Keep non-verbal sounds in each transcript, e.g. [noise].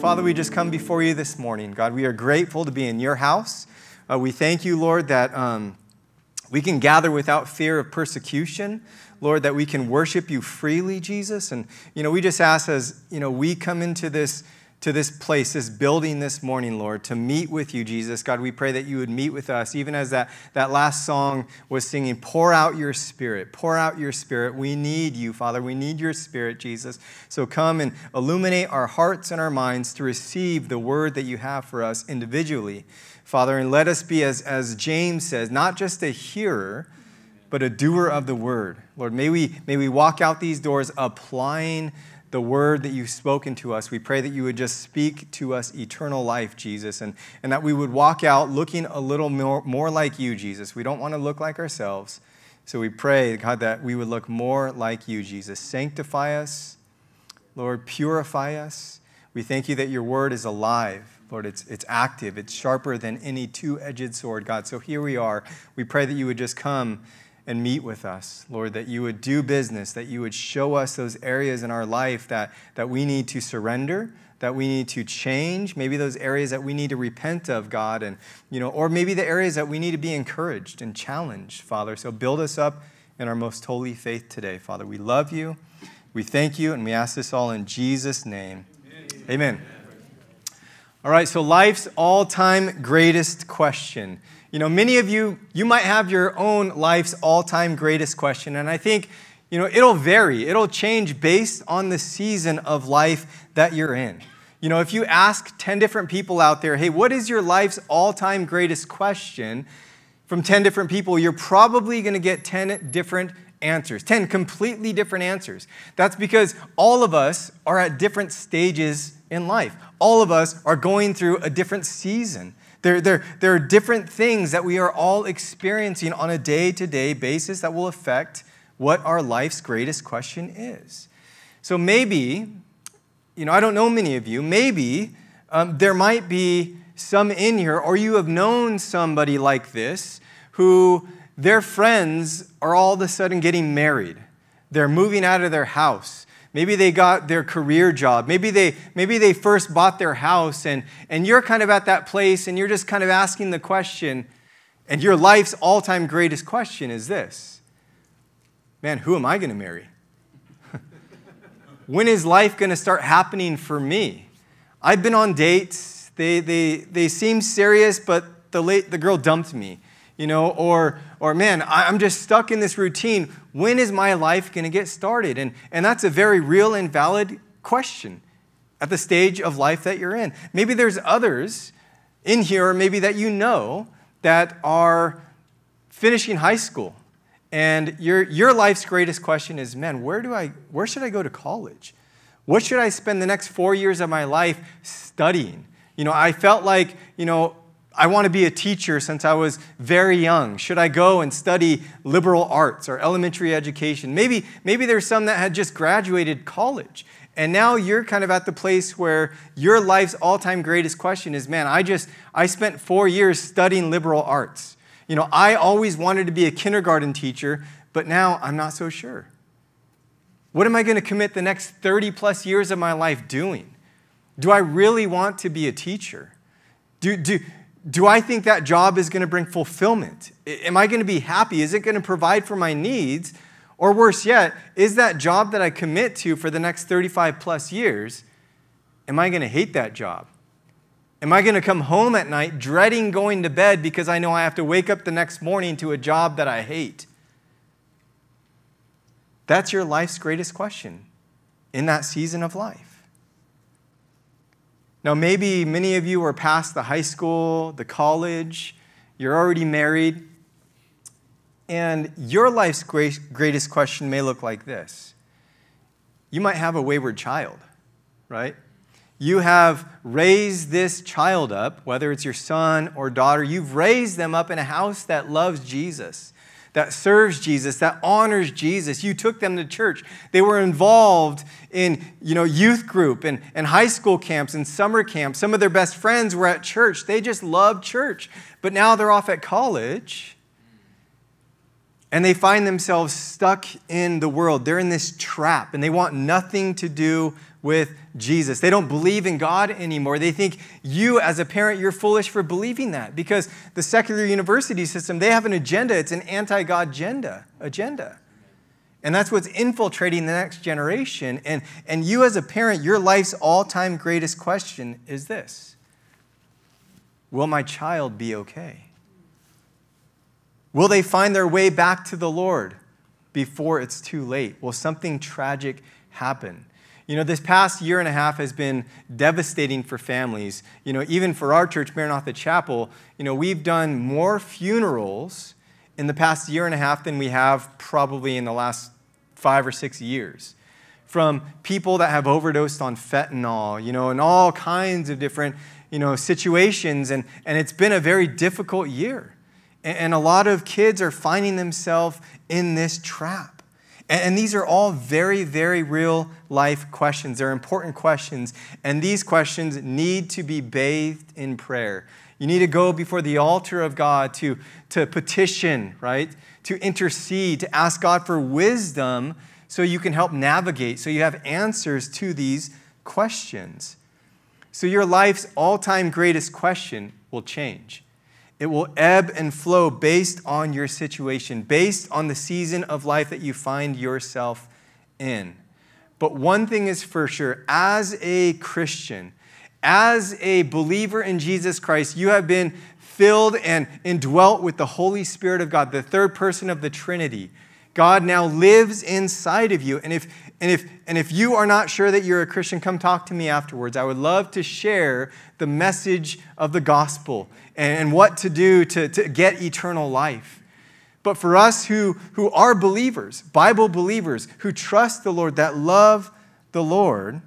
Father, we just come before you this morning. God, we are grateful to be in your house. Uh, we thank you, Lord, that um, we can gather without fear of persecution. Lord, that we can worship you freely, Jesus. And, you know, we just ask as, you know, we come into this to this place, this building this morning, Lord, to meet with you, Jesus. God, we pray that you would meet with us, even as that, that last song was singing, pour out your spirit, pour out your spirit. We need you, Father. We need your spirit, Jesus. So come and illuminate our hearts and our minds to receive the word that you have for us individually, Father. And let us be, as, as James says, not just a hearer, but a doer of the word. Lord, may we, may we walk out these doors applying the word that you've spoken to us. We pray that you would just speak to us eternal life, Jesus, and, and that we would walk out looking a little more, more like you, Jesus. We don't want to look like ourselves. So we pray, God, that we would look more like you, Jesus. Sanctify us, Lord, purify us. We thank you that your word is alive. Lord, it's, it's active, it's sharper than any two edged sword, God. So here we are. We pray that you would just come and meet with us, Lord, that you would do business, that you would show us those areas in our life that, that we need to surrender, that we need to change, maybe those areas that we need to repent of, God, and you know, or maybe the areas that we need to be encouraged and challenged, Father. So build us up in our most holy faith today, Father. We love you, we thank you, and we ask this all in Jesus' name. Amen. Amen. All right, so life's all-time greatest question. You know, many of you, you might have your own life's all time greatest question. And I think, you know, it'll vary, it'll change based on the season of life that you're in. You know, if you ask 10 different people out there, hey, what is your life's all time greatest question? From 10 different people, you're probably going to get 10 different answers, 10 completely different answers. That's because all of us are at different stages in life. All of us are going through a different season. There, there, there are different things that we are all experiencing on a day to day basis that will affect what our life's greatest question is. So maybe, you know, I don't know many of you, maybe um, there might be some in here, or you have known somebody like this who their friends are all of a sudden getting married. They're moving out of their house. Maybe they got their career job. Maybe they, maybe they first bought their house, and, and you're kind of at that place and you're just kind of asking the question, and your life's all time greatest question is this Man, who am I going to marry? [laughs] when is life going to start happening for me? I've been on dates, they, they, they seem serious, but the, late, the girl dumped me you know, or, or man, I'm just stuck in this routine. When is my life going to get started? And, and that's a very real and valid question at the stage of life that you're in. Maybe there's others in here, maybe that you know, that are finishing high school. And your, your life's greatest question is, man, where, do I, where should I go to college? What should I spend the next four years of my life studying? You know, I felt like, you know, I want to be a teacher since I was very young. Should I go and study liberal arts or elementary education? Maybe, maybe there's some that had just graduated college. And now you're kind of at the place where your life's all time greatest question is man, I just, I spent four years studying liberal arts. You know, I always wanted to be a kindergarten teacher, but now I'm not so sure. What am I going to commit the next 30 plus years of my life doing? Do I really want to be a teacher? Do, do, do I think that job is going to bring fulfillment? Am I going to be happy? Is it going to provide for my needs? Or worse yet, is that job that I commit to for the next 35 plus years, am I going to hate that job? Am I going to come home at night dreading going to bed because I know I have to wake up the next morning to a job that I hate? That's your life's greatest question in that season of life. Now, maybe many of you are past the high school, the college, you're already married, and your life's greatest question may look like this. You might have a wayward child, right? You have raised this child up, whether it's your son or daughter, you've raised them up in a house that loves Jesus that serves Jesus, that honors Jesus. You took them to church. They were involved in you know, youth group and, and high school camps and summer camps. Some of their best friends were at church. They just loved church. But now they're off at college. and they find themselves stuck in the world. They're in this trap and they want nothing to do with Jesus. They don't believe in God anymore. They think you, as a parent, you're foolish for believing that because the secular university system, they have an agenda. It's an anti God agenda. agenda. And that's what's infiltrating the next generation. And, and you, as a parent, your life's all time greatest question is this Will my child be okay? Will they find their way back to the Lord before it's too late? Will something tragic happen? You know, this past year and a half has been devastating for families. You know, even for our church, Maranatha Chapel, you know, we've done more funerals in the past year and a half than we have probably in the last five or six years. From people that have overdosed on fentanyl, you know, and all kinds of different, you know, situations. And, and it's been a very difficult year. And, and a lot of kids are finding themselves in this trap. And these are all very, very real life questions. They're important questions. And these questions need to be bathed in prayer. You need to go before the altar of God to, to petition, right? To intercede, to ask God for wisdom so you can help navigate, so you have answers to these questions. So your life's all time greatest question will change. It will ebb and flow based on your situation, based on the season of life that you find yourself in. But one thing is for sure as a Christian, as a believer in Jesus Christ, you have been filled and indwelt with the Holy Spirit of God, the third person of the Trinity. God now lives inside of you. And if, and, if, and if you are not sure that you're a Christian, come talk to me afterwards. I would love to share the message of the gospel and what to do to, to get eternal life. But for us who, who are believers, Bible believers, who trust the Lord, that love the Lord,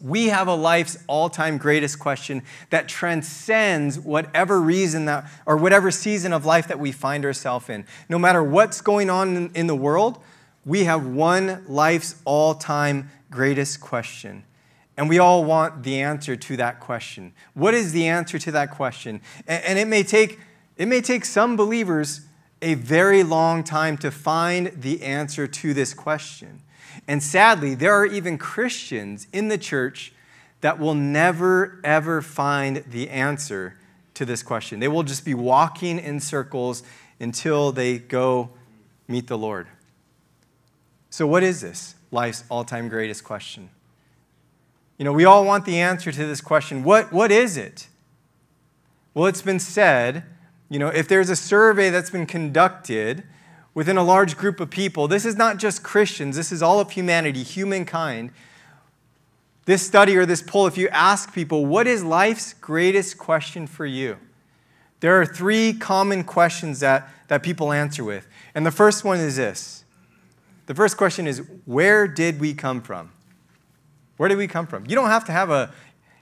we have a life's all-time greatest question that transcends whatever reason that or whatever season of life that we find ourselves in no matter what's going on in, in the world we have one life's all-time greatest question and we all want the answer to that question. What is the answer to that question? And, it, may take, it may take some believers a very long time to find the answer to this question. And sadly, there are even Christians in the church that will never, ever find the answer to this question. They will just be walking in circles until they go meet the Lord. So, what is this? Life's all time greatest question. You know, we all want the answer to this question what, what is it? Well, it's been said, you know, if there's a survey that's been conducted within a large group of people, this is not just Christians, this is all of humanity, humankind. This study or this poll, if you ask people, what is life's greatest question for you? There are three common questions that, that people answer with. And the first one is this the first question is, where did we come from? Where did we come from? You don't have to have a,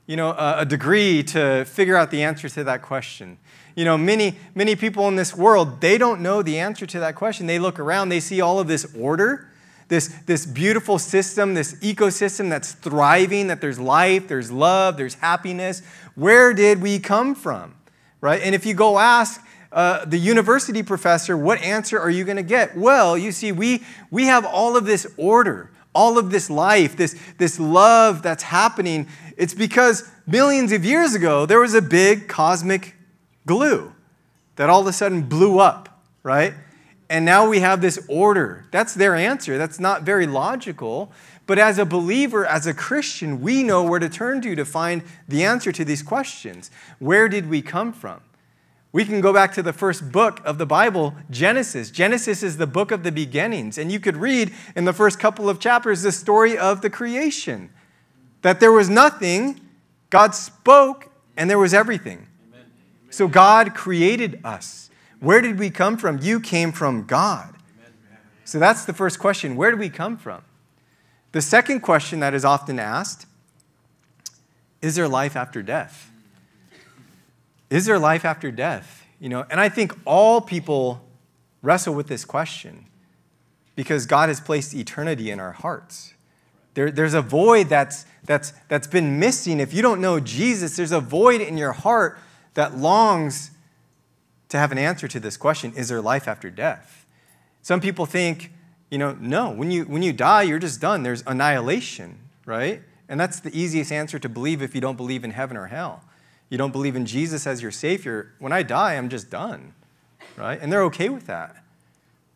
you know, a degree to figure out the answer to that question. You know, many, many people in this world, they don't know the answer to that question. They look around, they see all of this order, this, this beautiful system, this ecosystem that's thriving, that there's life, there's love, there's happiness. Where did we come from? Right? And if you go ask uh, the university professor, what answer are you going to get? Well, you see, we, we have all of this order all of this life, this, this love that's happening, it's because millions of years ago there was a big cosmic glue that all of a sudden blew up, right? And now we have this order. That's their answer. That's not very logical. But as a believer, as a Christian, we know where to turn to to find the answer to these questions. Where did we come from? We can go back to the first book of the Bible, Genesis. Genesis is the book of the beginnings. And you could read in the first couple of chapters the story of the creation. That there was nothing, God spoke, and there was everything. So God created us. Where did we come from? You came from God. So that's the first question. Where do we come from? The second question that is often asked is there life after death? Is there life after death? You know, and I think all people wrestle with this question because God has placed eternity in our hearts. There, there's a void that's, that's, that's been missing. If you don't know Jesus, there's a void in your heart that longs to have an answer to this question Is there life after death? Some people think, you know, no, when you, when you die, you're just done. There's annihilation, right? And that's the easiest answer to believe if you don't believe in heaven or hell. You don't believe in Jesus as your Savior. When I die, I'm just done, right? And they're okay with that.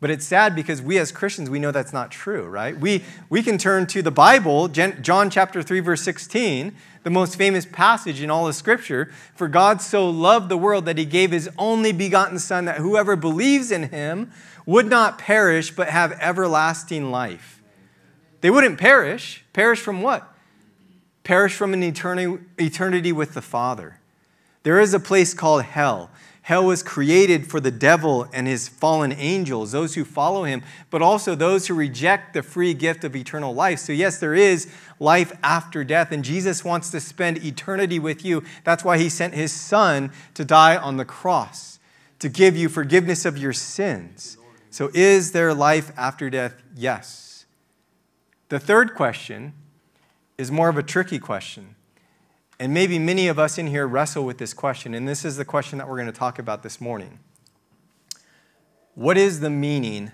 But it's sad because we as Christians, we know that's not true, right? We, we can turn to the Bible, John chapter 3, verse 16, the most famous passage in all of Scripture. For God so loved the world that he gave his only begotten Son, that whoever believes in him would not perish, but have everlasting life. They wouldn't perish. Perish from what? Perish from an eternity with the Father. There is a place called hell. Hell was created for the devil and his fallen angels, those who follow him, but also those who reject the free gift of eternal life. So, yes, there is life after death, and Jesus wants to spend eternity with you. That's why he sent his son to die on the cross, to give you forgiveness of your sins. So, is there life after death? Yes. The third question is more of a tricky question. And maybe many of us in here wrestle with this question, and this is the question that we're going to talk about this morning. What is the meaning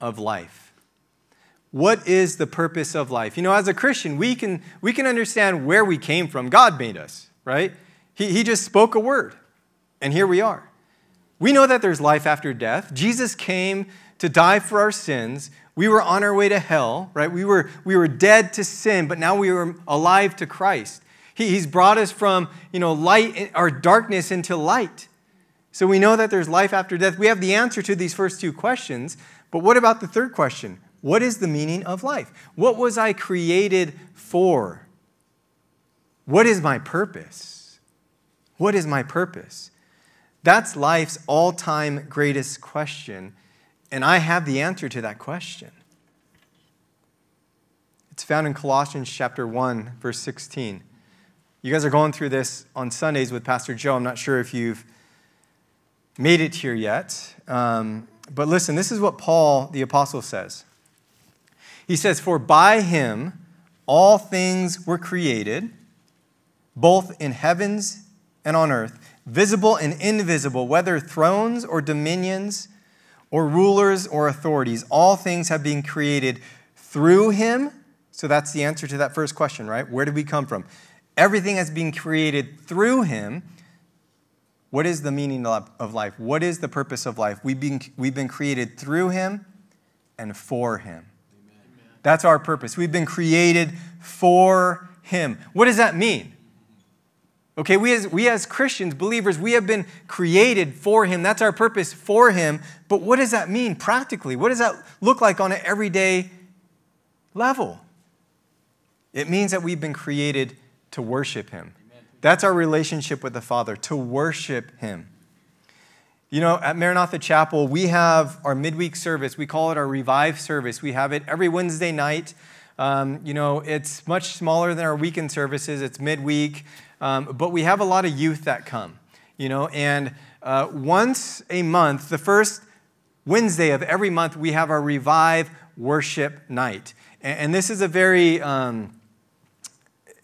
of life? What is the purpose of life? You know, as a Christian, we can, we can understand where we came from. God made us, right? He, he just spoke a word, and here we are. We know that there's life after death. Jesus came to die for our sins. We were on our way to hell, right? We were, we were dead to sin, but now we are alive to Christ. He, he's brought us from, you know, light eh, or darkness into light. So we know that there's life after death. We have the answer to these first two questions. But what about the third question? What is the meaning of life? What was I created for? What is my purpose? What is my purpose? That's life's all time greatest question. And I have the answer to that question. It's found in Colossians chapter 1, verse 16. You guys are going through this on Sundays with Pastor Joe. I'm not sure if you've made it here yet. Um, but listen, this is what Paul the Apostle says. He says, For by him all things were created, both in heavens and on earth, visible and invisible, whether thrones or dominions or rulers or authorities. All things have been created through him. So that's the answer to that first question, right? Where did we come from? Everything has been created through him. What is the meaning of life? What is the purpose of life? We've been, we've been created through him and for him. Amen. That's our purpose. We've been created for him. What does that mean? Okay, we as, we as Christians, believers, we have been created for Him. That's our purpose for Him. But what does that mean practically? What does that look like on an everyday level? It means that we've been created to worship Him. That's our relationship with the Father, to worship Him. You know, at Maranatha Chapel, we have our midweek service. We call it our Revive service. We have it every Wednesday night. Um, you know, it's much smaller than our weekend services, it's midweek, um, but we have a lot of youth that come, you know, and uh, once a month, the first Wednesday of every month, we have our Revive worship night. And, and this is a very, um,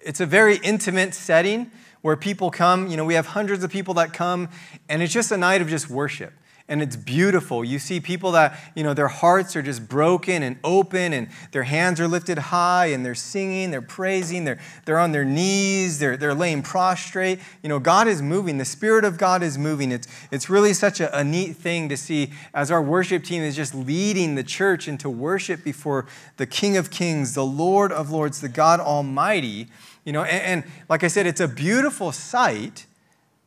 it's a very intimate setting where people come. You know, we have hundreds of people that come, and it's just a night of just worship. And it's beautiful. You see people that, you know, their hearts are just broken and open, and their hands are lifted high, and they're singing, they're praising, they're, they're on their knees, they're, they're laying prostrate. You know, God is moving. The Spirit of God is moving. It's, it's really such a, a neat thing to see as our worship team is just leading the church into worship before the King of Kings, the Lord of Lords, the God Almighty you know, and, and like I said, it's a beautiful sight,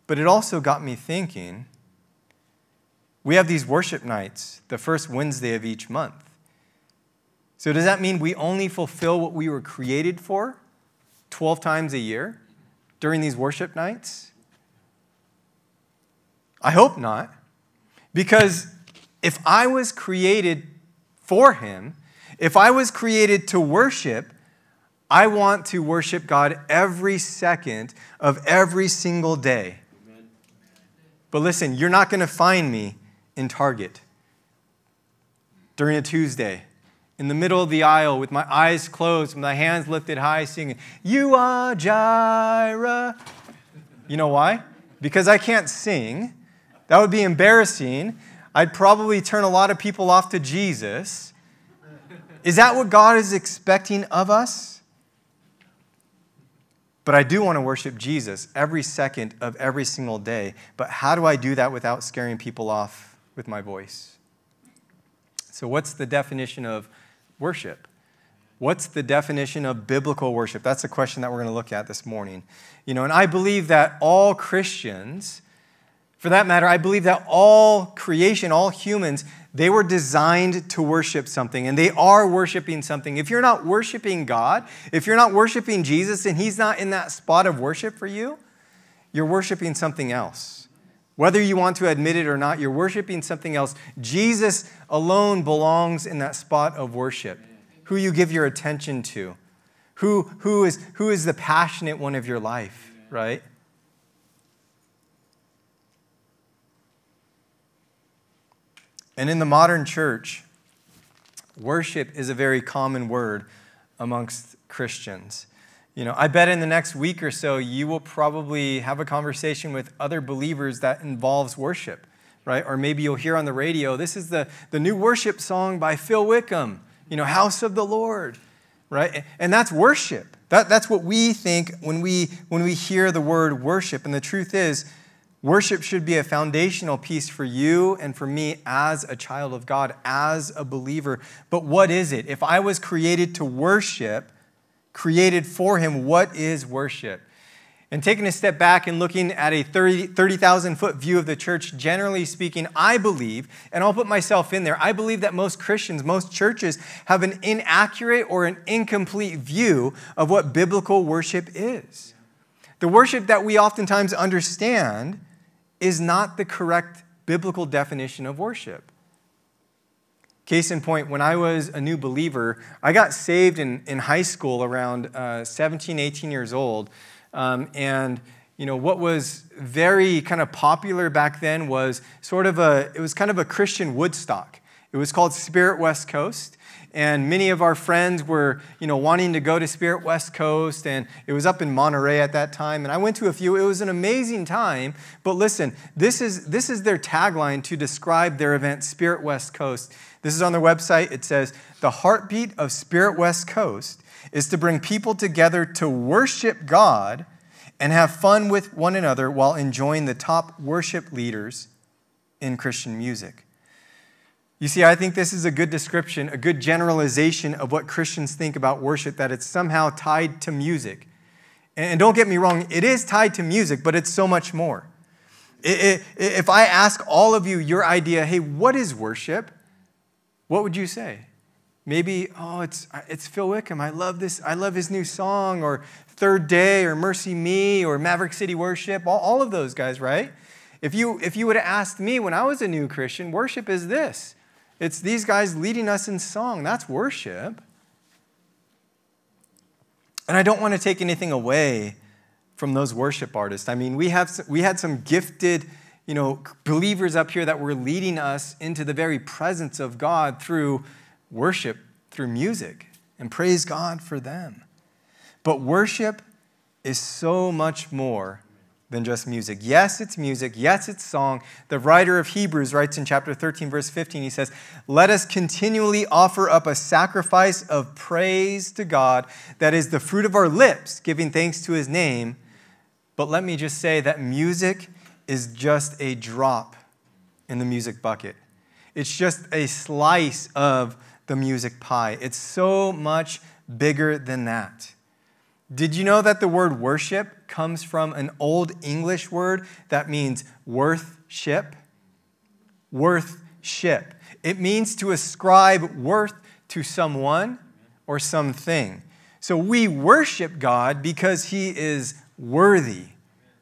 but it also got me thinking. We have these worship nights the first Wednesday of each month. So, does that mean we only fulfill what we were created for 12 times a year during these worship nights? I hope not. Because if I was created for Him, if I was created to worship, I want to worship God every second of every single day. But listen, you're not going to find me in Target during a Tuesday in the middle of the aisle with my eyes closed, my hands lifted high, singing, You are Jireh. You know why? Because I can't sing. That would be embarrassing. I'd probably turn a lot of people off to Jesus. Is that what God is expecting of us? But I do want to worship Jesus every second of every single day. But how do I do that without scaring people off with my voice? So, what's the definition of worship? What's the definition of biblical worship? That's the question that we're going to look at this morning. You know, and I believe that all Christians, for that matter, I believe that all creation, all humans, they were designed to worship something and they are worshiping something. If you're not worshiping God, if you're not worshiping Jesus and He's not in that spot of worship for you, you're worshiping something else. Whether you want to admit it or not, you're worshiping something else. Jesus alone belongs in that spot of worship who you give your attention to, who, who, is, who is the passionate one of your life, right? And in the modern church, worship is a very common word amongst Christians. You know, I bet in the next week or so, you will probably have a conversation with other believers that involves worship, right? Or maybe you'll hear on the radio, this is the, the new worship song by Phil Wickham you know, house of the Lord, right? And that's worship. That, that's what we think when we, when we hear the word worship. And the truth is, worship should be a foundational piece for you and for me as a child of God, as a believer. But what is it? If I was created to worship, created for Him, what is worship? And taking a step back and looking at a 30,000 30, foot view of the church, generally speaking, I believe, and I'll put myself in there, I believe that most Christians, most churches have an inaccurate or an incomplete view of what biblical worship is. The worship that we oftentimes understand is not the correct biblical definition of worship. Case in point, when I was a new believer, I got saved in, in high school around uh, 17, 18 years old. Um, and you know what was very kind of popular back then was sort of a it was kind of a Christian Woodstock. It was called Spirit West Coast. And many of our friends were, you know, wanting to go to Spirit West Coast, and it was up in Monterey at that time. And I went to a few. It was an amazing time. But listen, this is this is their tagline to describe their event, Spirit West Coast. This is on their website. It says, "The heartbeat of Spirit West Coast is to bring people together to worship God and have fun with one another while enjoying the top worship leaders in Christian music. You see, I think this is a good description, a good generalization of what Christians think about worship, that it's somehow tied to music. And don't get me wrong, it is tied to music, but it's so much more. If I ask all of you your idea, hey, what is worship? What would you say? Maybe, oh, it's, it's Phil Wickham. I love this. I love his new song, or Third Day, or MercyMe, or Maverick City Worship, all, all of those guys, right? If you, if you would have asked me when I was a new Christian, worship is this it's these guys leading us in song. That's worship. And I don't want to take anything away from those worship artists. I mean, we, have, we had some gifted you know, believers up here that were leading us into the very presence of God through worship through music and praise God for them. But worship is so much more than just music. Yes, it's music. Yes, it's song. The writer of Hebrews writes in chapter 13, verse 15, he says, Let us continually offer up a sacrifice of praise to God that is the fruit of our lips, giving thanks to his name. But let me just say that music is just a drop in the music bucket. It's just a slice of the music pie. It's so much bigger than that. Did you know that the word worship comes from an old English word that means worth ship? Worth ship. It means to ascribe worth to someone or something. So we worship God because he is worthy.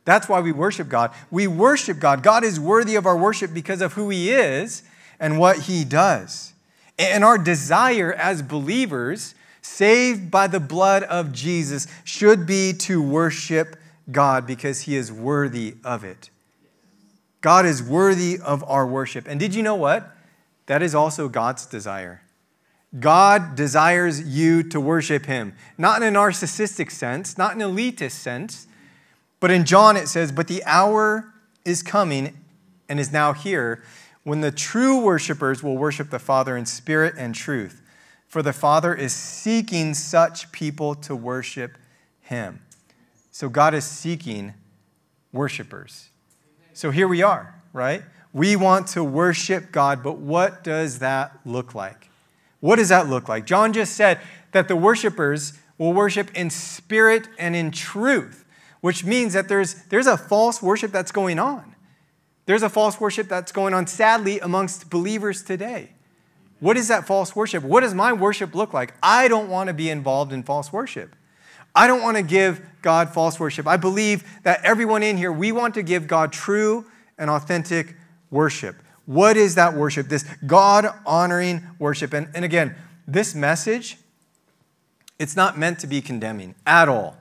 That's why we worship God. We worship God. God is worthy of our worship because of who he is and what he does. And our desire as believers, saved by the blood of Jesus, should be to worship God because he is worthy of it. God is worthy of our worship. And did you know what? That is also God's desire. God desires you to worship him, not in a narcissistic sense, not in an elitist sense, but in John it says, But the hour is coming and is now here when the true worshipers will worship the Father in spirit and truth. For the Father is seeking such people to worship him. So God is seeking worshipers. So here we are, right? We want to worship God, but what does that look like? What does that look like? John just said that the worshipers will worship in spirit and in truth, which means that there's, there's a false worship that's going on. There's a false worship that's going on, sadly, amongst believers today. What is that false worship? What does my worship look like? I don't want to be involved in false worship. I don't want to give God false worship. I believe that everyone in here, we want to give God true and authentic worship. What is that worship? This God honoring worship. And, and again, this message, it's not meant to be condemning at all.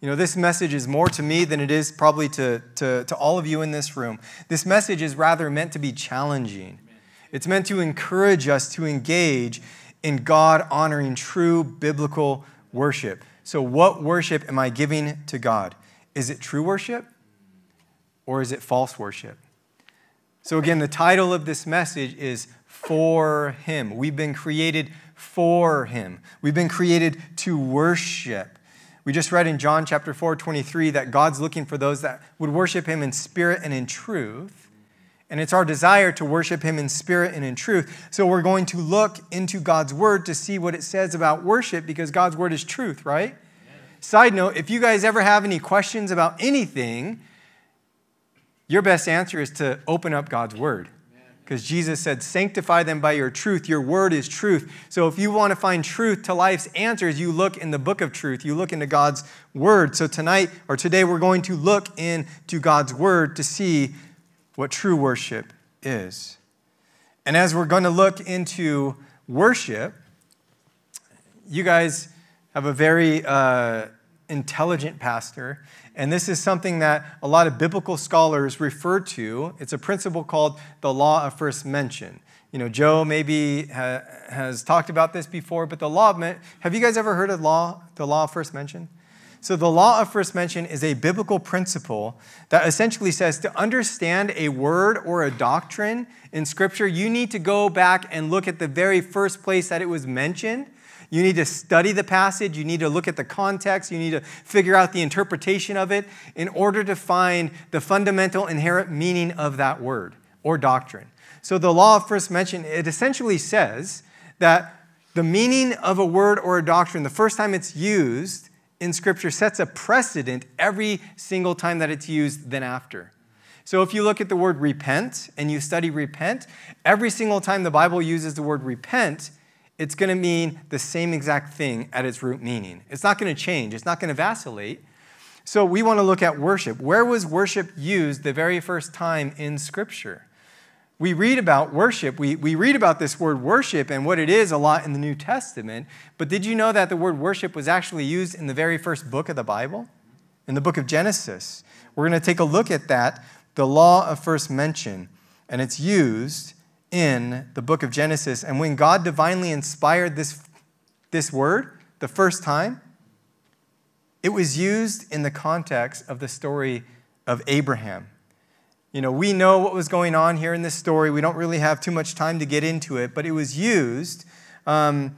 You know, this message is more to me than it is probably to, to, to all of you in this room. This message is rather meant to be challenging. It's meant to encourage us to engage in God honoring true biblical worship. So, what worship am I giving to God? Is it true worship or is it false worship? So, again, the title of this message is For Him. We've been created for Him, we've been created to worship. We just read in John chapter 4, 23 that God's looking for those that would worship Him in spirit and in truth. And it's our desire to worship Him in spirit and in truth. So we're going to look into God's Word to see what it says about worship because God's Word is truth, right? Side note if you guys ever have any questions about anything, your best answer is to open up God's Word. Because Jesus said, Sanctify them by your truth. Your word is truth. So if you want to find truth to life's answers, you look in the book of truth. You look into God's word. So tonight or today, we're going to look into God's word to see what true worship is. And as we're going to look into worship, you guys have a very uh, intelligent pastor. And this is something that a lot of biblical scholars refer to. It's a principle called the law of first mention. You know, Joe maybe ha- has talked about this before, but the law of men- have you guys ever heard of law, the law of first mention? So, the law of first mention is a biblical principle that essentially says to understand a word or a doctrine in Scripture, you need to go back and look at the very first place that it was mentioned. You need to study the passage. You need to look at the context. You need to figure out the interpretation of it in order to find the fundamental inherent meaning of that word or doctrine. So, the law of first mention, it essentially says that the meaning of a word or a doctrine, the first time it's used, in Scripture sets a precedent every single time that it's used then after. So if you look at the word repent and you study repent, every single time the Bible uses the word repent, it's going to mean the same exact thing at its root meaning. It's not going to change, it's not going to vacillate. So we want to look at worship. Where was worship used the very first time in Scripture? We read about worship. We, we read about this word worship and what it is a lot in the New Testament. But did you know that the word worship was actually used in the very first book of the Bible? In the book of Genesis. We're going to take a look at that, the law of first mention. And it's used in the book of Genesis. And when God divinely inspired this, this word the first time, it was used in the context of the story of Abraham. You know, we know what was going on here in this story. We don't really have too much time to get into it, but it was used um,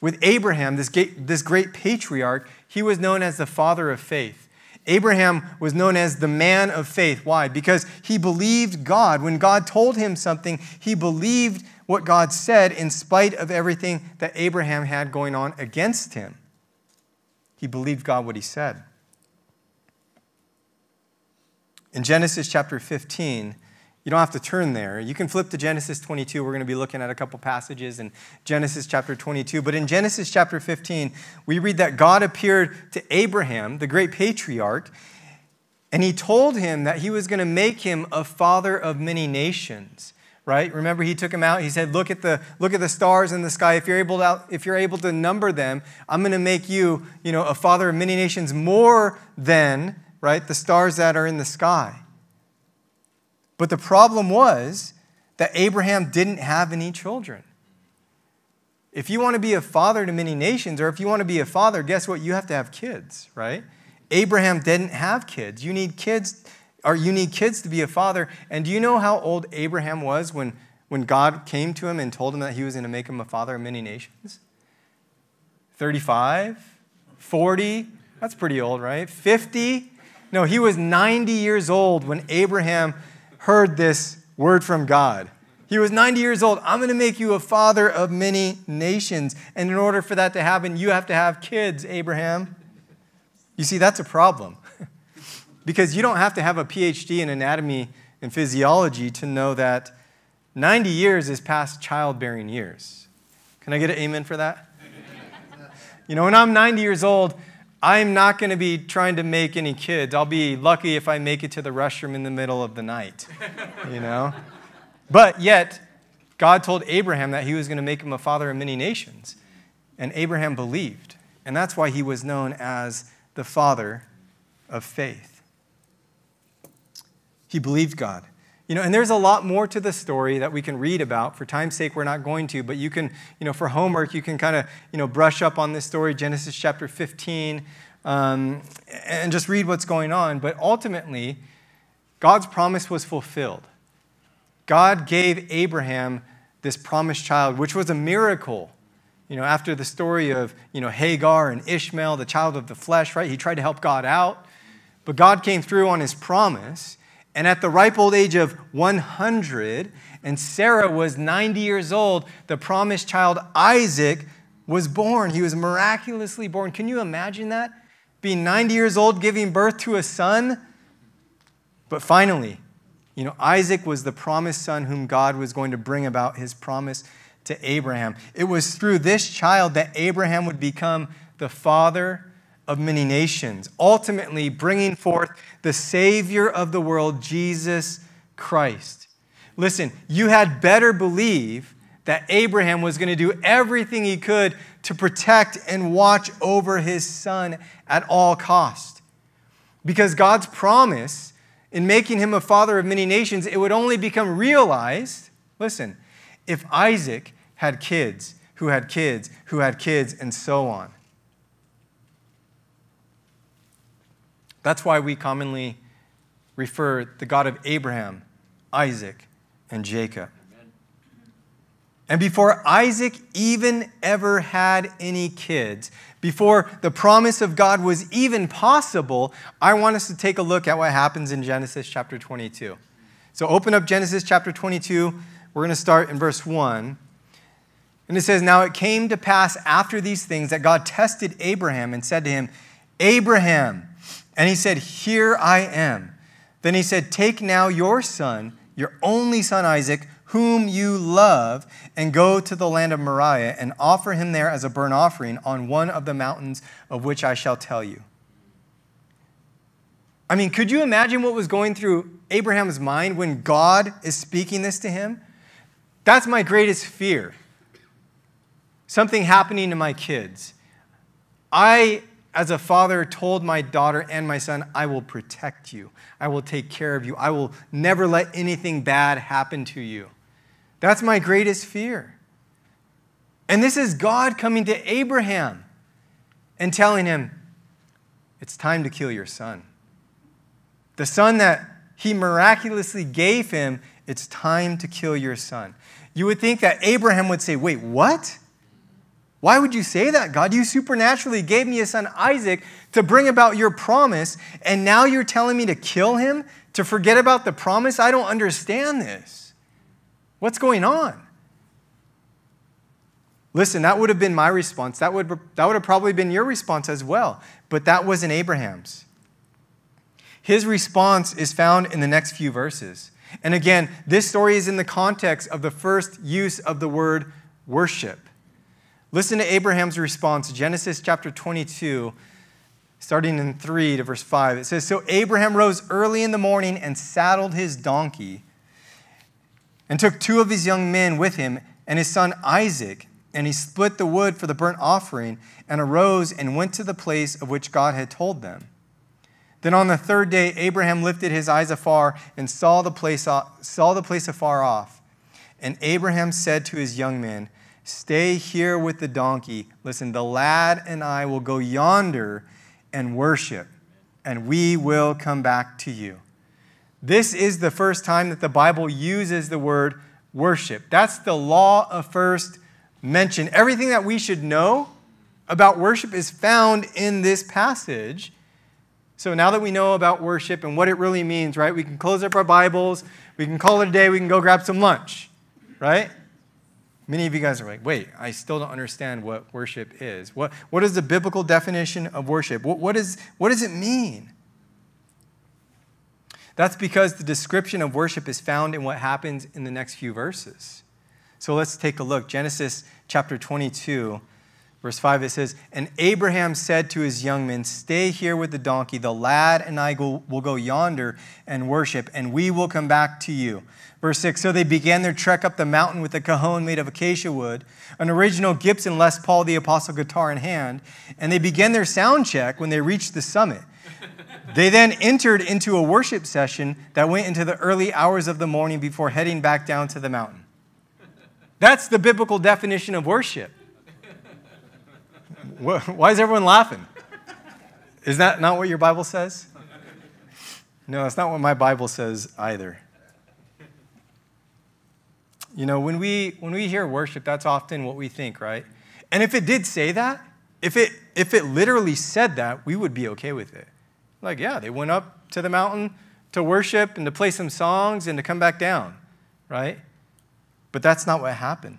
with Abraham, this, this great patriarch. He was known as the father of faith. Abraham was known as the man of faith. Why? Because he believed God. When God told him something, he believed what God said in spite of everything that Abraham had going on against him. He believed God what he said. In Genesis chapter 15, you don't have to turn there. You can flip to Genesis 22. We're going to be looking at a couple passages in Genesis chapter 22. But in Genesis chapter 15, we read that God appeared to Abraham, the great patriarch, and he told him that he was going to make him a father of many nations. Right? Remember, he took him out. He said, "Look at the look at the stars in the sky. If you're able to if you're able to number them, I'm going to make you, you know, a father of many nations, more than right? The stars that are in the sky. But the problem was that Abraham didn't have any children. If you want to be a father to many nations, or if you want to be a father, guess what? You have to have kids, right? Abraham didn't have kids. You need kids or you need kids to be a father. And do you know how old Abraham was when, when God came to him and told him that he was going to make him a father of many nations? 35? 40? That's pretty old, right? 50? No, he was 90 years old when Abraham heard this word from God. He was 90 years old. I'm going to make you a father of many nations. And in order for that to happen, you have to have kids, Abraham. You see, that's a problem. [laughs] because you don't have to have a PhD in anatomy and physiology to know that 90 years is past childbearing years. Can I get an amen for that? [laughs] you know, when I'm 90 years old, I'm not going to be trying to make any kids. I'll be lucky if I make it to the restroom in the middle of the night, you know? But yet, God told Abraham that he was going to make him a father of many nations. And Abraham believed. And that's why he was known as the father of faith. He believed God. You know, and there's a lot more to the story that we can read about. For time's sake, we're not going to, but you can, you know, for homework, you can kind of, you know, brush up on this story, Genesis chapter 15, um, and just read what's going on. But ultimately, God's promise was fulfilled. God gave Abraham this promised child, which was a miracle. You know, after the story of, you know, Hagar and Ishmael, the child of the flesh, right? He tried to help God out, but God came through on his promise. And at the ripe old age of 100, and Sarah was 90 years old, the promised child Isaac was born. He was miraculously born. Can you imagine that? Being 90 years old, giving birth to a son. But finally, you know, Isaac was the promised son whom God was going to bring about his promise to Abraham. It was through this child that Abraham would become the father of many nations, ultimately bringing forth the Savior of the world, Jesus Christ. Listen, you had better believe that Abraham was going to do everything he could to protect and watch over his son at all cost. Because God's promise in making him a father of many nations, it would only become realized, listen, if Isaac had kids who had kids who had kids and so on. That's why we commonly refer the God of Abraham, Isaac, and Jacob. And before Isaac even ever had any kids, before the promise of God was even possible, I want us to take a look at what happens in Genesis chapter 22. So open up Genesis chapter 22. We're going to start in verse 1. And it says, Now it came to pass after these things that God tested Abraham and said to him, Abraham, and he said, Here I am. Then he said, Take now your son, your only son Isaac, whom you love, and go to the land of Moriah and offer him there as a burnt offering on one of the mountains of which I shall tell you. I mean, could you imagine what was going through Abraham's mind when God is speaking this to him? That's my greatest fear. Something happening to my kids. I as a father told my daughter and my son, I will protect you. I will take care of you. I will never let anything bad happen to you. That's my greatest fear. And this is God coming to Abraham and telling him, It's time to kill your son. The son that he miraculously gave him, it's time to kill your son. You would think that Abraham would say, Wait, what? Why would you say that, God? You supernaturally gave me a son, Isaac, to bring about your promise, and now you're telling me to kill him, to forget about the promise? I don't understand this. What's going on? Listen, that would have been my response. That would, that would have probably been your response as well, but that wasn't Abraham's. His response is found in the next few verses. And again, this story is in the context of the first use of the word worship. Listen to Abraham's response, Genesis chapter 22, starting in 3 to verse 5. It says So Abraham rose early in the morning and saddled his donkey and took two of his young men with him and his son Isaac. And he split the wood for the burnt offering and arose and went to the place of which God had told them. Then on the third day, Abraham lifted his eyes afar and saw the place, saw the place afar off. And Abraham said to his young men, Stay here with the donkey. Listen, the lad and I will go yonder and worship, and we will come back to you. This is the first time that the Bible uses the word worship. That's the law of first mention. Everything that we should know about worship is found in this passage. So now that we know about worship and what it really means, right, we can close up our Bibles, we can call it a day, we can go grab some lunch, right? Many of you guys are like, wait, I still don't understand what worship is. What, what is the biblical definition of worship? What, what, is, what does it mean? That's because the description of worship is found in what happens in the next few verses. So let's take a look. Genesis chapter 22, verse 5, it says, And Abraham said to his young men, Stay here with the donkey. The lad and I will go yonder and worship, and we will come back to you. Verse 6 So they began their trek up the mountain with a cajon made of acacia wood, an original Gibson Les Paul the Apostle guitar in hand, and they began their sound check when they reached the summit. They then entered into a worship session that went into the early hours of the morning before heading back down to the mountain. That's the biblical definition of worship. Why is everyone laughing? Is that not what your Bible says? No, that's not what my Bible says either. You know, when we when we hear worship, that's often what we think, right? And if it did say that, if it if it literally said that, we would be okay with it. Like, yeah, they went up to the mountain to worship and to play some songs and to come back down, right? But that's not what happened.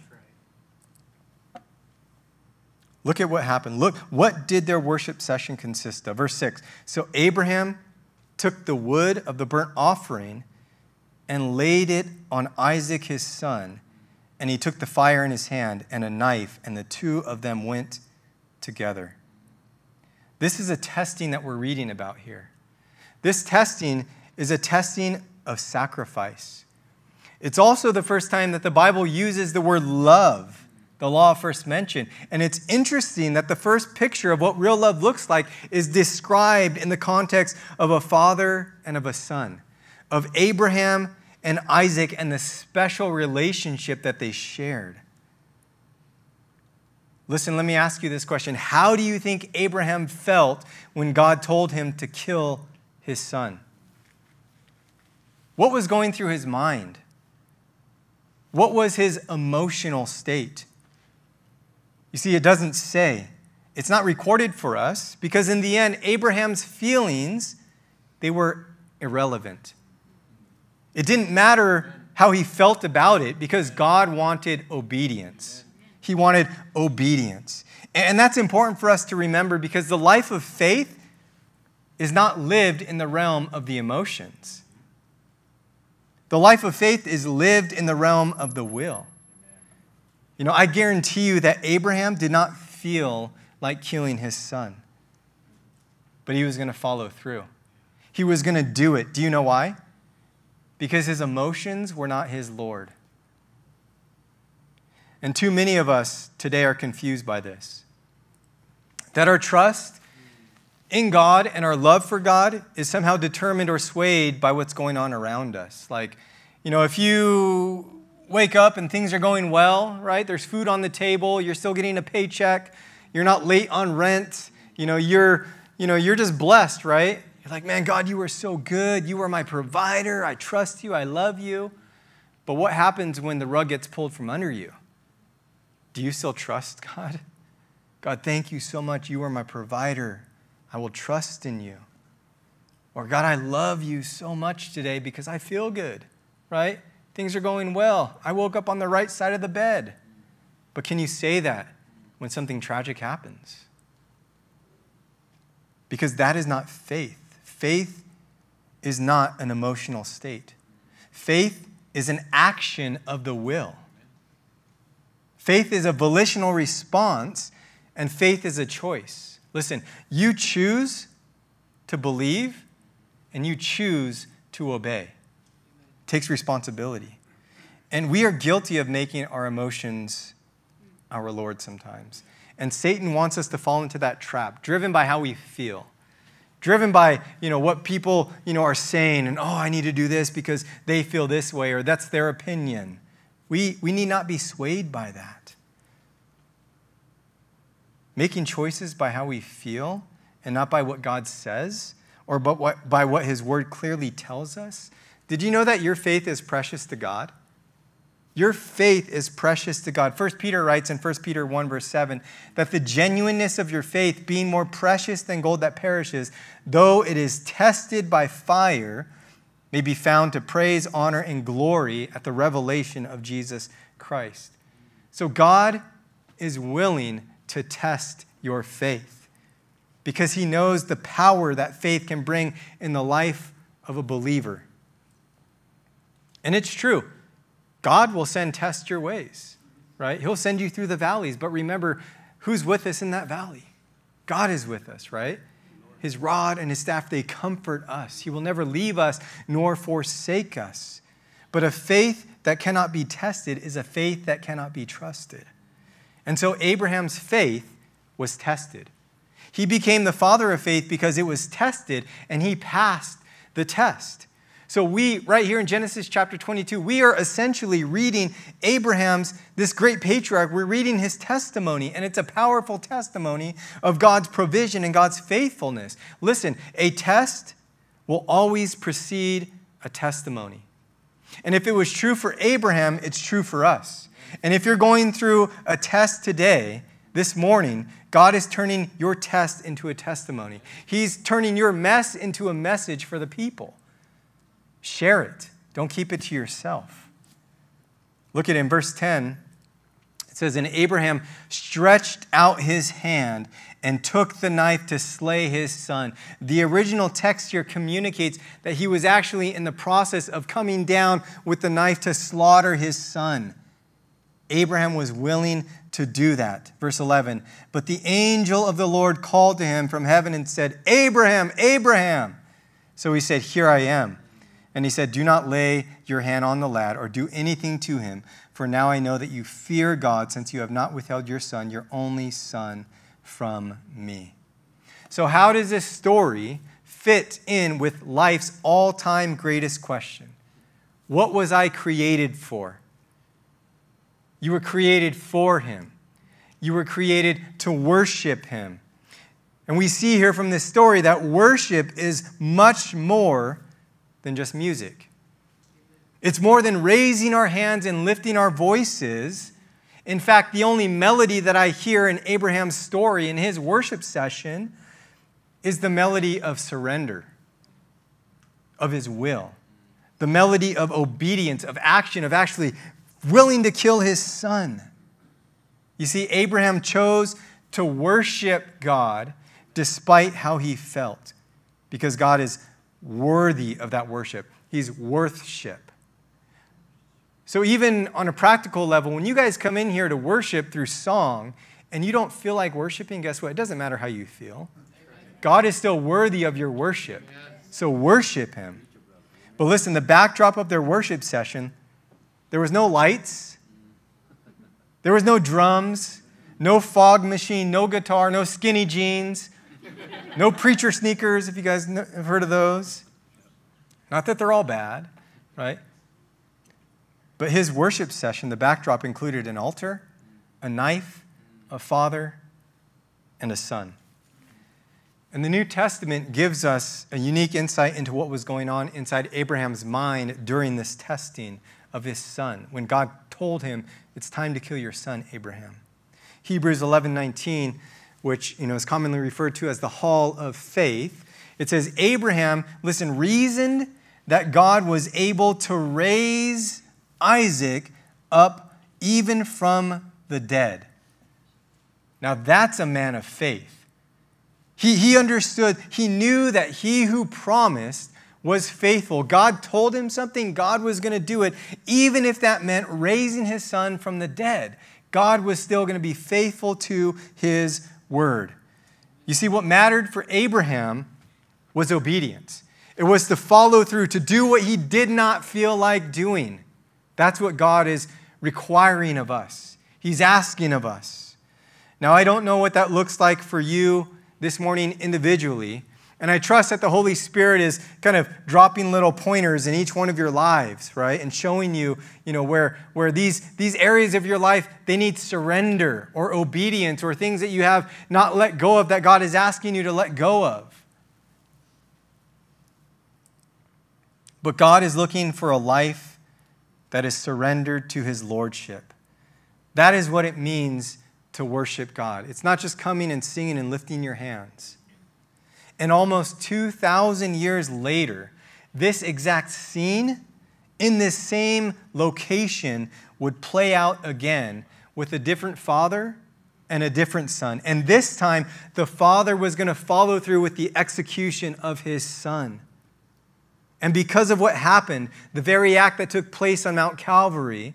Look at what happened. Look, what did their worship session consist of? Verse 6. So Abraham took the wood of the burnt offering and laid it on Isaac his son. And he took the fire in his hand and a knife, and the two of them went together. This is a testing that we're reading about here. This testing is a testing of sacrifice. It's also the first time that the Bible uses the word love, the law first mentioned. And it's interesting that the first picture of what real love looks like is described in the context of a father and of a son, of Abraham and Isaac and the special relationship that they shared. Listen, let me ask you this question. How do you think Abraham felt when God told him to kill his son? What was going through his mind? What was his emotional state? You see, it doesn't say. It's not recorded for us because in the end, Abraham's feelings, they were irrelevant. It didn't matter how he felt about it because God wanted obedience. He wanted obedience. And that's important for us to remember because the life of faith is not lived in the realm of the emotions. The life of faith is lived in the realm of the will. You know, I guarantee you that Abraham did not feel like killing his son, but he was going to follow through. He was going to do it. Do you know why? Because his emotions were not his Lord. And too many of us today are confused by this. That our trust in God and our love for God is somehow determined or swayed by what's going on around us. Like, you know, if you wake up and things are going well, right? There's food on the table, you're still getting a paycheck, you're not late on rent, you know, you're, you know, you're just blessed, right? You're like, man, God, you are so good. You are my provider. I trust you. I love you. But what happens when the rug gets pulled from under you? Do you still trust God? God, thank you so much. You are my provider. I will trust in you. Or, God, I love you so much today because I feel good, right? Things are going well. I woke up on the right side of the bed. But can you say that when something tragic happens? Because that is not faith. Faith is not an emotional state, faith is an action of the will. Faith is a volitional response, and faith is a choice. Listen, you choose to believe, and you choose to obey. Takes responsibility. And we are guilty of making our emotions our Lord sometimes. And Satan wants us to fall into that trap, driven by how we feel driven by you know what people you know are saying and oh i need to do this because they feel this way or that's their opinion we, we need not be swayed by that. Making choices by how we feel and not by what God says or but what, by what His Word clearly tells us, Did you know that your faith is precious to God? Your faith is precious to God. 1 Peter writes in 1 Peter 1, verse 7, that the genuineness of your faith, being more precious than gold that perishes, though it is tested by fire, may be found to praise, honor, and glory at the revelation of Jesus Christ. So God is willing to test your faith because he knows the power that faith can bring in the life of a believer. And it's true. God will send test your ways, right? He'll send you through the valleys, but remember who's with us in that valley? God is with us, right? His rod and his staff, they comfort us. He will never leave us nor forsake us. But a faith that cannot be tested is a faith that cannot be trusted. And so Abraham's faith was tested. He became the father of faith because it was tested and he passed the test. So, we, right here in Genesis chapter 22, we are essentially reading Abraham's, this great patriarch, we're reading his testimony, and it's a powerful testimony of God's provision and God's faithfulness. Listen, a test will always precede a testimony. And if it was true for Abraham, it's true for us. And if you're going through a test today, this morning, God is turning your test into a testimony. He's turning your mess into a message for the people. Share it. Don't keep it to yourself. Look at it in verse 10. It says, And Abraham stretched out his hand and took the knife to slay his son. The original text here communicates that he was actually in the process of coming down with the knife to slaughter his son. Abraham was willing to do that. Verse 11. But the angel of the Lord called to him from heaven and said, Abraham, Abraham. So he said, Here I am. And he said, Do not lay your hand on the lad or do anything to him, for now I know that you fear God, since you have not withheld your son, your only son, from me. So, how does this story fit in with life's all time greatest question? What was I created for? You were created for him. You were created to worship him. And we see here from this story that worship is much more than just music. It's more than raising our hands and lifting our voices. In fact, the only melody that I hear in Abraham's story in his worship session is the melody of surrender, of his will, the melody of obedience, of action, of actually willing to kill his son. You see, Abraham chose to worship God despite how he felt because God is worthy of that worship. He's worthship. So, even on a practical level, when you guys come in here to worship through song and you don't feel like worshiping, guess what? It doesn't matter how you feel. God is still worthy of your worship. So, worship Him. But listen, the backdrop of their worship session, there was no lights, there was no drums, no fog machine, no guitar, no skinny jeans. No preacher sneakers, if you guys have heard of those. Not that they're all bad, right? But his worship session, the backdrop included an altar, a knife, a father, and a son. And the New Testament gives us a unique insight into what was going on inside Abraham's mind during this testing of his son, when God told him, It's time to kill your son, Abraham. Hebrews 11 19 which you know, is commonly referred to as the hall of faith. It says, Abraham, listen, reasoned that God was able to raise Isaac up even from the dead. Now, that's a man of faith. He, he understood, he knew that he who promised was faithful. God told him something, God was going to do it, even if that meant raising his son from the dead. God was still going to be faithful to his word. You see, what mattered for Abraham was obedience. It was to follow through, to do what he did not feel like doing. That's what God is requiring of us. He's asking of us. Now, I don't know what that looks like for you this morning individually, and I trust that the Holy Spirit is kind of dropping little pointers in each one of your lives, right? And showing you, you know, where, where these, these areas of your life, they need surrender or obedience or things that you have not let go of that God is asking you to let go of. But God is looking for a life that is surrendered to his lordship. That is what it means to worship God. It's not just coming and singing and lifting your hands. And almost 2,000 years later, this exact scene in this same location would play out again with a different father and a different son. And this time, the father was going to follow through with the execution of his son. And because of what happened, the very act that took place on Mount Calvary,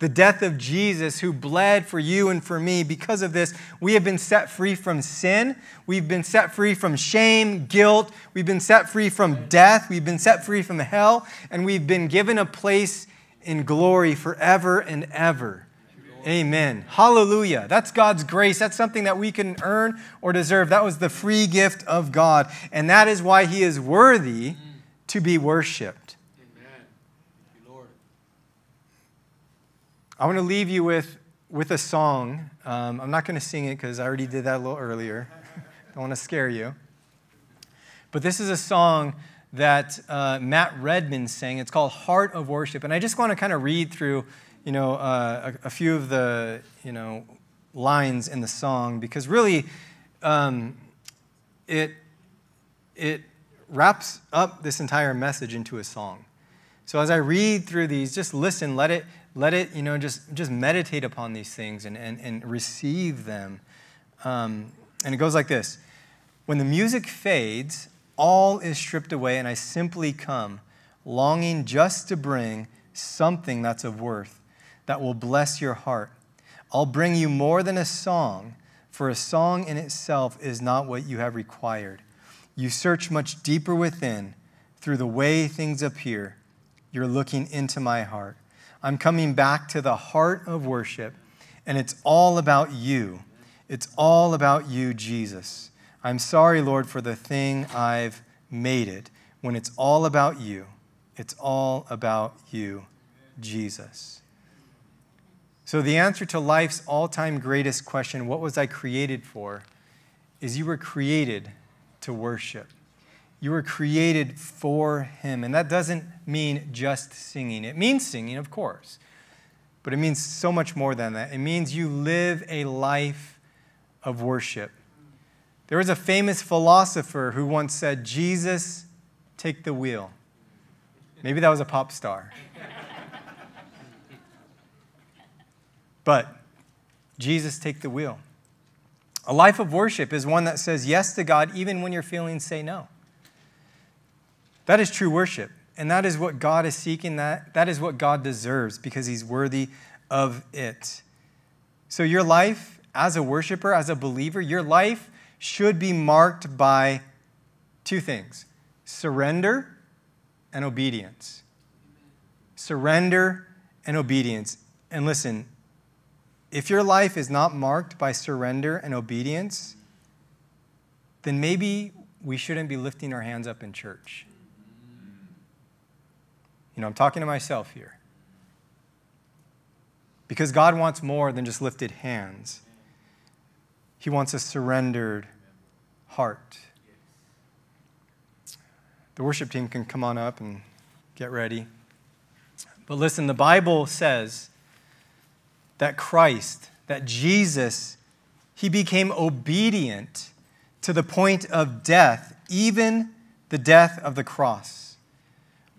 the death of Jesus who bled for you and for me. Because of this, we have been set free from sin. We've been set free from shame, guilt. We've been set free from death. We've been set free from hell. And we've been given a place in glory forever and ever. Amen. Hallelujah. That's God's grace. That's something that we can earn or deserve. That was the free gift of God. And that is why He is worthy to be worshiped. I want to leave you with, with a song. Um, I'm not going to sing it because I already did that a little earlier. [laughs] Don't want to scare you. But this is a song that uh, Matt Redman sang. It's called Heart of Worship. And I just want to kind of read through, you know, uh, a, a, few of the, you know, lines in the song because really um, it, it wraps up this entire message into a song. So as I read through these, just listen, let it, let it, you know, just, just meditate upon these things and, and, and receive them. Um, and it goes like this When the music fades, all is stripped away, and I simply come, longing just to bring something that's of worth, that will bless your heart. I'll bring you more than a song, for a song in itself is not what you have required. You search much deeper within through the way things appear. You're looking into my heart. I'm coming back to the heart of worship, and it's all about you. It's all about you, Jesus. I'm sorry, Lord, for the thing I've made it. When it's all about you, it's all about you, Jesus. So, the answer to life's all time greatest question, what was I created for? is you were created to worship. You were created for Him. And that doesn't mean just singing. It means singing, of course, but it means so much more than that. It means you live a life of worship. There was a famous philosopher who once said, Jesus, take the wheel. Maybe that was a pop star. [laughs] but Jesus, take the wheel. A life of worship is one that says yes to God even when your feelings say no. That is true worship. And that is what God is seeking. That, that is what God deserves because he's worthy of it. So, your life as a worshiper, as a believer, your life should be marked by two things surrender and obedience. Surrender and obedience. And listen, if your life is not marked by surrender and obedience, then maybe we shouldn't be lifting our hands up in church. You know, I'm talking to myself here. Because God wants more than just lifted hands, He wants a surrendered heart. The worship team can come on up and get ready. But listen, the Bible says that Christ, that Jesus, he became obedient to the point of death, even the death of the cross.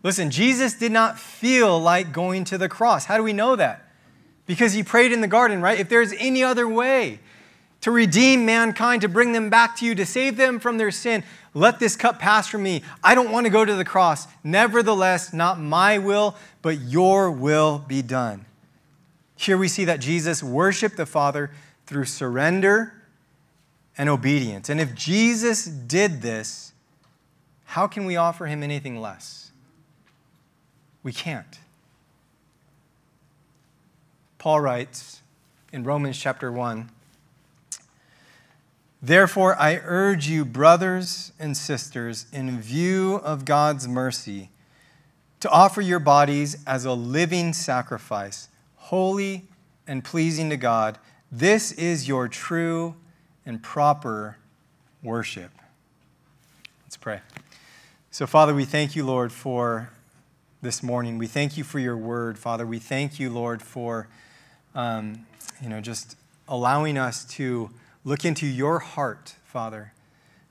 Listen, Jesus did not feel like going to the cross. How do we know that? Because he prayed in the garden, right? If there's any other way to redeem mankind, to bring them back to you, to save them from their sin, let this cup pass from me. I don't want to go to the cross. Nevertheless, not my will, but your will be done. Here we see that Jesus worshiped the Father through surrender and obedience. And if Jesus did this, how can we offer him anything less? We can't. Paul writes in Romans chapter 1 Therefore, I urge you, brothers and sisters, in view of God's mercy, to offer your bodies as a living sacrifice, holy and pleasing to God. This is your true and proper worship. Let's pray. So, Father, we thank you, Lord, for this morning. We thank you for your word, Father. We thank you, Lord, for um, you know just allowing us to look into your heart, Father,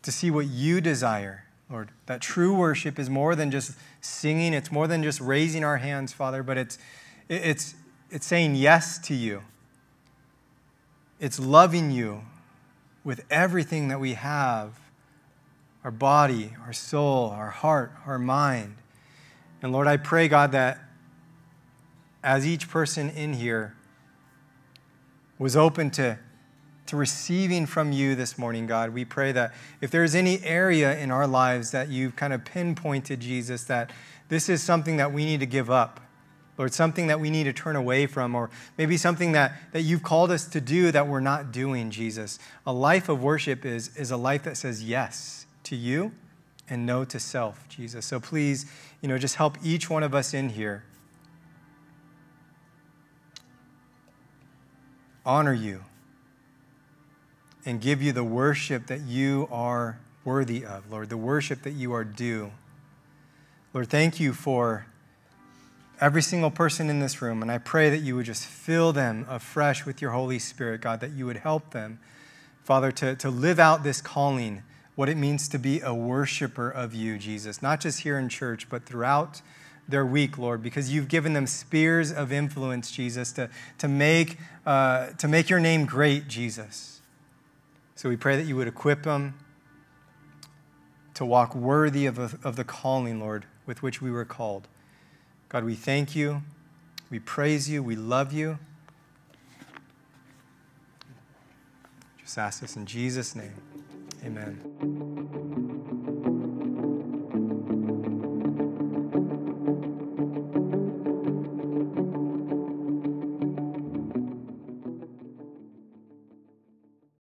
to see what you desire, Lord. That true worship is more than just singing. It's more than just raising our hands, Father, but it's it's it's saying yes to you. It's loving you with everything that we have our body, our soul, our heart, our mind. And Lord, I pray, God, that as each person in here was open to, to receiving from you this morning, God, we pray that if there's any area in our lives that you've kind of pinpointed, Jesus, that this is something that we need to give up, Lord, something that we need to turn away from, or maybe something that, that you've called us to do that we're not doing, Jesus. A life of worship is, is a life that says yes to you and no to self, Jesus. So please, you know, just help each one of us in here honor you and give you the worship that you are worthy of, Lord, the worship that you are due. Lord, thank you for every single person in this room, and I pray that you would just fill them afresh with your Holy Spirit, God, that you would help them, Father, to, to live out this calling what it means to be a worshiper of you, Jesus, not just here in church, but throughout their week, Lord, because you've given them spears of influence, Jesus, to, to, make, uh, to make your name great, Jesus. So we pray that you would equip them to walk worthy of, of the calling, Lord, with which we were called. God, we thank you. We praise you. We love you. Just ask this in Jesus' name. Amen.